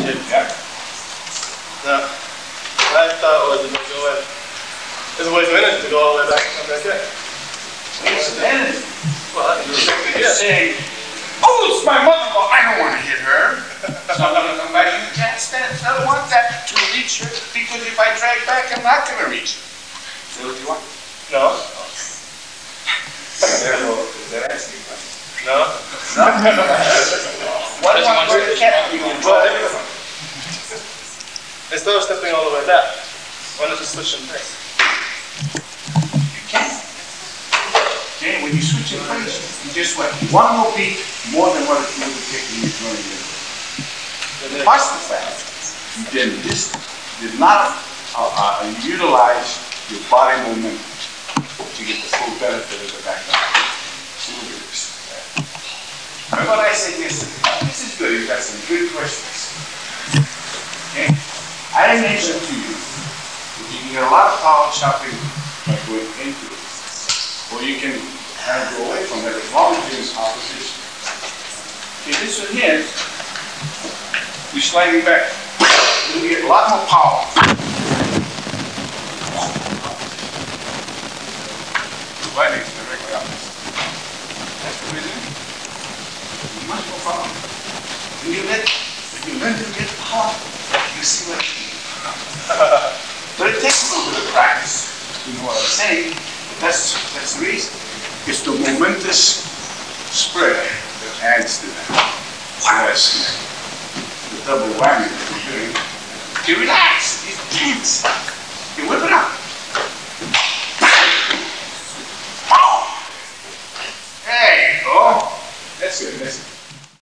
Yeah. No, I thought it was in the go away. It's a waste of energy to go all the way back and come back waste. It's minutes. Well, that's what you're saying. Oh, it's my mother-in-law. I don't want to hit her. so I'm going to come back. You can't stand. I don't want that to reach her because if I drag back, I'm not going to reach her. Is that what you want? No. Is that asking No. No. what do you want to? Instead of stepping all the way back, why not just switch in place? You can't. Okay, when you switch in place, you just went one more beat more than what it would have taken you run it. Plus the fact, you did this, did not uh, uh, utilize your body movement to get the full benefit of the back. Remember what I said yesterday? This is good, You've got some good questions. Mentioned to you, you can get a lot of power chopping by going into it. Or you can kind of go away from it as long as you're in opposition. Okay, this one here, you're sliding back. You'll get a lot more power. Sliding is directly opposite. That's the reason. Much more power. When you let, when you learn to get power, you see what you. But it takes a little bit of practice. You know what I'm saying? That's, that's the reason. It's the momentous spread that adds to that. Whereas the double whammy that we're doing, you relax, you tense, you whip it up. You go. That's good, that's it.